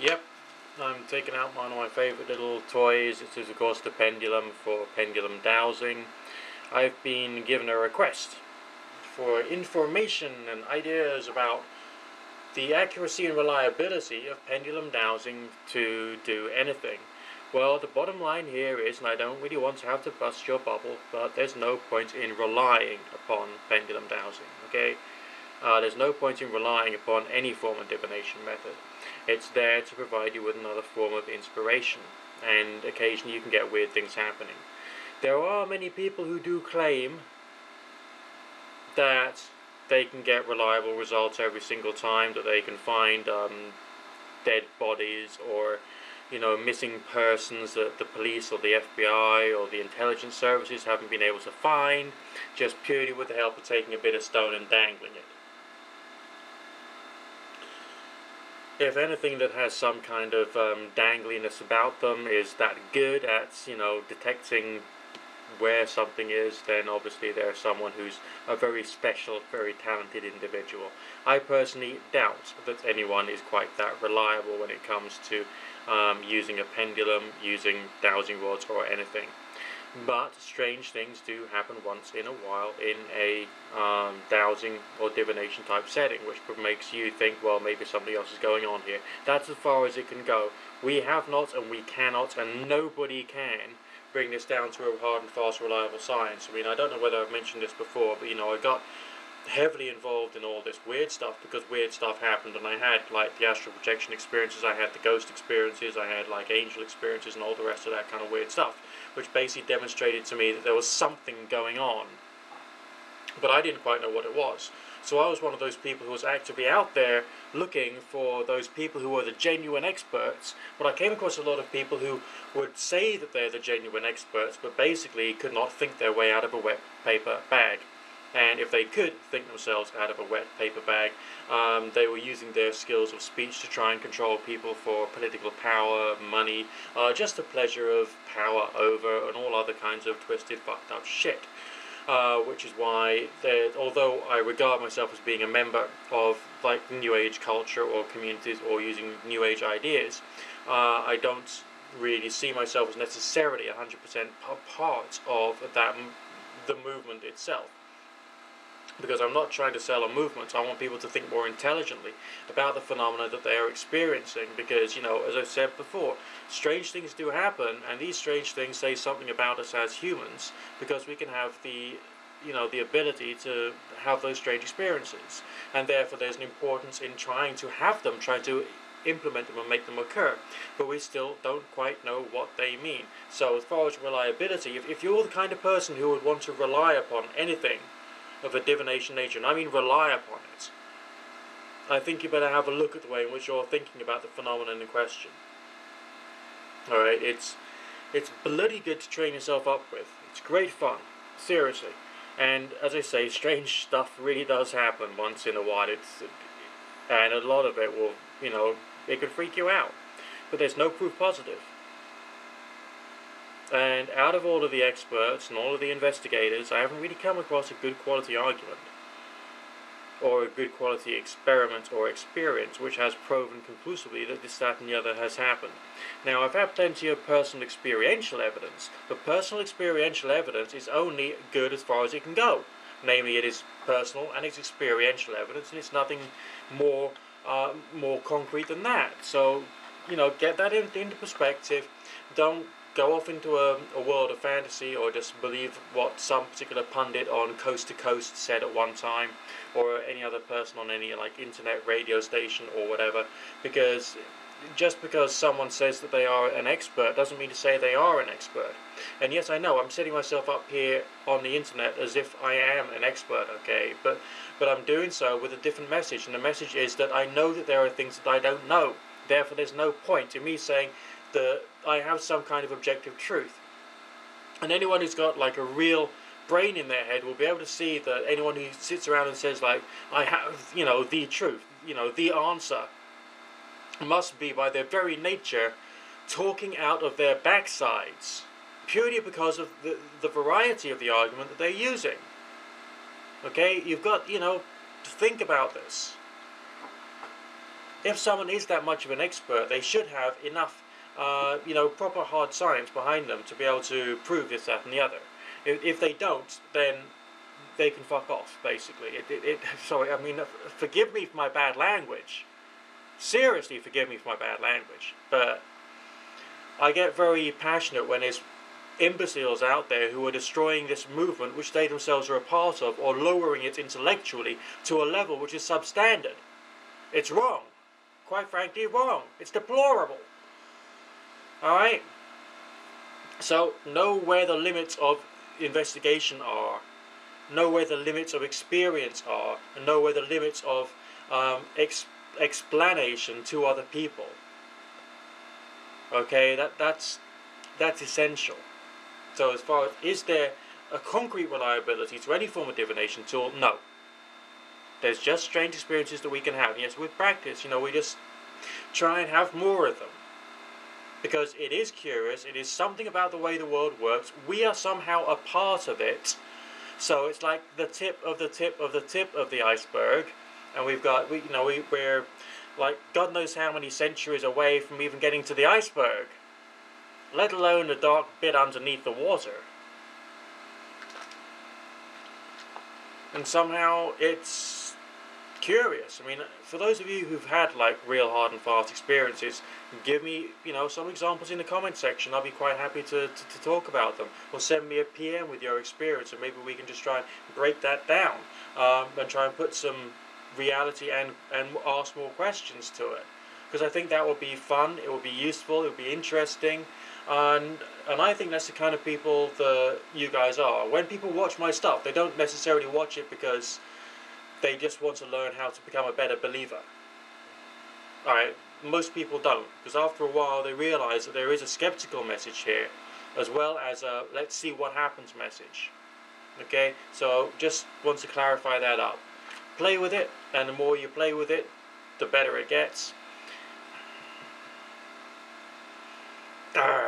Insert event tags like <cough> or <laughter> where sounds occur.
Yep, I'm taking out one of my favourite little toys. It is, of course, the pendulum for pendulum dowsing. I've been given a request for information and ideas about the accuracy and reliability of pendulum dowsing to do anything. Well, the bottom line here is, and I don't really want to have to bust your bubble, but there's no point in relying upon pendulum dowsing, okay? Uh, there's no point in relying upon any form of divination method. It's there to provide you with another form of inspiration, and occasionally you can get weird things happening. There are many people who do claim that they can get reliable results every single time, that they can find um, dead bodies or you know, missing persons that the police or the FBI or the intelligence services haven't been able to find, just purely with the help of taking a bit of stone and dangling it. If anything that has some kind of um, dangliness about them is that good at, you know, detecting where something is, then obviously there's someone who's a very special, very talented individual. I personally doubt that anyone is quite that reliable when it comes to um, using a pendulum, using dowsing rods, or anything. But strange things do happen once in a while in a um, dowsing or divination type setting, which makes you think, well, maybe something else is going on here. That's as far as it can go. We have not, and we cannot, and nobody can bring this down to a hard and fast, reliable science. I mean, I don't know whether I've mentioned this before, but you know, I got heavily involved in all this weird stuff because weird stuff happened and I had like the astral projection experiences, I had the ghost experiences, I had like angel experiences and all the rest of that kind of weird stuff, which basically demonstrated to me that there was something going on. But I didn't quite know what it was. So I was one of those people who was actively out there looking for those people who were the genuine experts. But I came across a lot of people who would say that they're the genuine experts, but basically could not think their way out of a wet paper bag. And if they could think themselves out of a wet paper bag, um, they were using their skills of speech to try and control people for political power, money, uh, just the pleasure of power over, and all other kinds of twisted, fucked up shit. Uh, which is why, although I regard myself as being a member of like New Age culture or communities or using New Age ideas, uh, I don't really see myself as necessarily 100% part of that the movement itself because I'm not trying to sell a movement. I want people to think more intelligently about the phenomena that they are experiencing. Because, you know, as I've said before, strange things do happen, and these strange things say something about us as humans because we can have the you know the ability to have those strange experiences and therefore there's an importance in trying to have them trying to implement them and make them occur but we still don't quite know what they mean so as far as reliability if, if you're the kind of person who would want to rely upon anything of a divination nature, and I mean rely upon it, I think you better have a look at the way in which you're thinking about the phenomenon in question. Alright, it's it's bloody good to train yourself up with. It's great fun. Seriously. And as I say, strange stuff really does happen once in a while. It's and a lot of it will, you know, it could freak you out. But there's no proof positive. And out of all of the experts and all of the investigators, I haven't really come across a good quality argument or a good quality experiment or experience which has proven conclusively that this, that, and the other has happened. Now, I've had plenty of personal experiential evidence, but personal experiential evidence is only good as far as it can go. Namely, it is personal and it's experiential evidence, and it's nothing more uh, more concrete than that. So, you know, get that into perspective. Don't go off into a, a world of fantasy or just believe what some particular pundit on Coast to Coast said at one time or any other person on any like internet radio station or whatever because just because someone says that they are an expert doesn't mean to say they are an expert. And yes, I know I'm setting myself up here on the internet as if I am an expert, okay? But but I'm doing so with a different message, and the message is that I know that there are things that I don't know. Therefore, there's no point in me saying that I have some kind of objective truth. And anyone who's got like a real brain in their head will be able to see that anyone who sits around and says like I have, you know, the truth, you know, the answer must be by their very nature talking out of their backsides purely because of the, the variety of the argument that they're using. Okay, you've got, you know, to think about this. if someone is that much of an expert, they should have enough, uh, you know, proper hard science behind them to be able to prove this, that, and the other. If, if they don't, then they can fuck off, basically. It, it, it, <laughs> sorry, I mean, forgive me for my bad language. Seriously, forgive me for my bad language. But I get very passionate when there's imbeciles out there who are destroying this movement which they themselves are a part of or lowering it intellectually to a level which is substandard. It's wrong. Quite frankly, wrong. It's deplorable. Alright? So, know where the limits of investigation are, know where the limits of experience are, and know where the limits of um, ex- explanation to other people. Okay, that that's that's essential. So as far as is there a concrete reliability to any form of divination tool? No. There's just strange experiences that we can have. Yes, with practice, you know, we just try and have more of them. Because it is curious, it is something about the way the world works. We are somehow a part of it. So it's like the tip of the tip of the tip of the iceberg. And we've got, we, you know, we, we're like God knows how many centuries away from even getting to the iceberg, let alone the dark bit underneath the water. And somehow it's curious. I mean, for those of you who've had like real hard and fast experiences, give me, you know, some examples in the comment section. I'll be quite happy to, to, to talk about them. Or send me a PM with your experience, and maybe we can just try and break that down um, and try and put some reality and, and ask more questions to it. Because I think that would be fun, it would be useful, it would be interesting, and and I think that's the kind of people that you guys are. When people watch my stuff, they don't necessarily watch it because they just want to learn how to become a better believer. Alright, most people don't, because after a while they realize that there is a skeptical message here, as well as a let's see what happens message. Okay, so just want to clarify that up play with it, and the more you play with it, the better it gets. Arr.